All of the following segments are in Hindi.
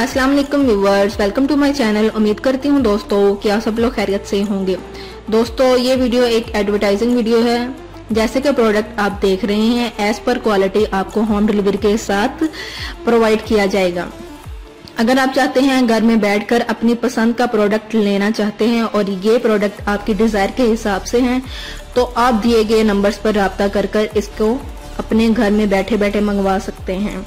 अस्सलाम वालेकुम viewers welcome to my channel. उम्मीद करती हूँ दोस्तों कि आप सब लोग खैरियत से होंगे। दोस्तों, ये वीडियो एक एडवर्टाइजिंग वीडियो है। जैसे कि प्रोडक्ट आप देख रहे हैं एज पर क्वालिटी आपको होम डिलीवरी के साथ प्रोवाइड किया जाएगा। अगर आप चाहते हैं घर में बैठकर अपनी पसंद का प्रोडक्ट लेना चाहते हैं और ये प्रोडक्ट आपकी डिज़ायर के हिसाब से हैं तो आप दिए गए नंबर्स पर रबता कर कर इसको अपने घर में बैठे बैठे मंगवा सकते हैं।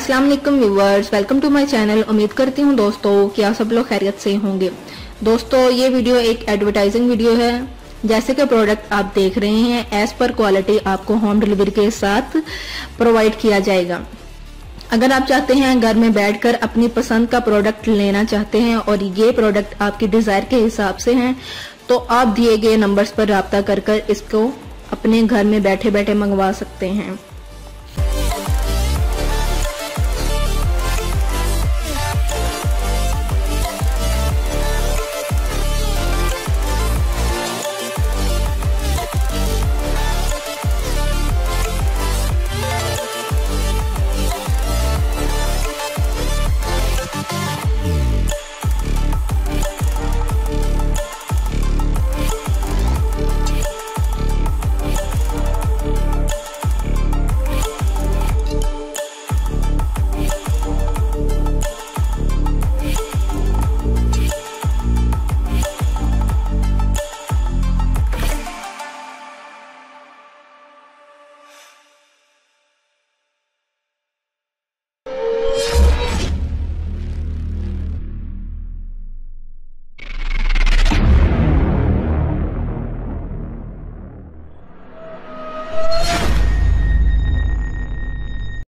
अस्सलाम वालेकुम viewers welcome to my channel उम्मीद करती हूँ दोस्तों कि आप सब लोग खैरियत से होंगे। दोस्तों, ये वीडियो एक एडवर्टाइजिंग वीडियो है। जैसे कि प्रोडक्ट आप देख रहे हैं एज पर क्वालिटी आपको होम डिलीवरी के साथ प्रोवाइड किया जाएगा। अगर आप चाहते हैं घर में बैठकर अपनी पसंद का प्रोडक्ट लेना चाहते हैं और ये प्रोडक्ट आपकी डिज़ायर के हिसाब से हैं तो आप दिए गए नंबर्स पर रबता कर कर इसको अपने घर में बैठे बैठे मंगवा सकते हैं।